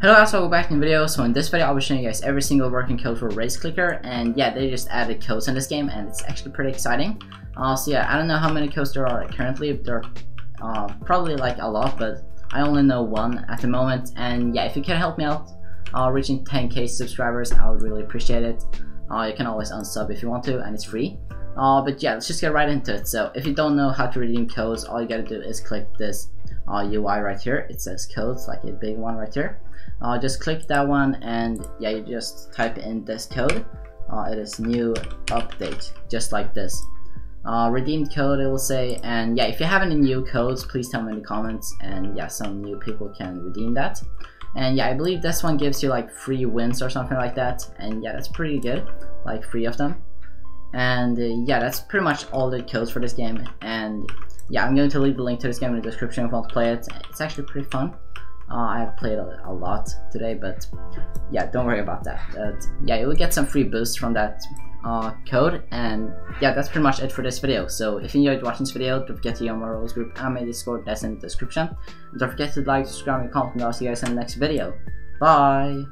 Hello guys, welcome back to the video. So in this video, I'll be showing you guys every single working code for Race Clicker, and yeah, they just added codes in this game, and it's actually pretty exciting. Uh, so yeah, I don't know how many codes there are currently. There are uh, probably like a lot, but I only know one at the moment. And yeah, if you can help me out uh, reaching 10k subscribers, I would really appreciate it. Uh, you can always unsub if you want to, and it's free. Uh, but yeah, let's just get right into it. So if you don't know how to redeem codes, all you gotta do is click this uh, UI right here. It says codes, like a big one right here. Uh, just click that one and yeah, you just type in this code. Uh, it is new update, just like this. Uh, redeemed code it will say and yeah if you have any new codes please tell me in the comments and yeah some new people can redeem that and yeah I believe this one gives you like free wins or something like that and yeah that's pretty good like three of them and uh, yeah that's pretty much all the codes for this game and yeah I'm going to leave the link to this game in the description if you want to play it it's actually pretty fun uh, I have played a, a, lot today, but yeah, don't worry about that. Yeah, you will get some free boosts from that uh, code, and yeah, that's pretty much it for this video. So if you enjoyed watching this video, don't forget to join my Roblox group and my Discord, that's in the description. And don't forget to like, subscribe, and comment, and I'll see you guys in the next video. Bye!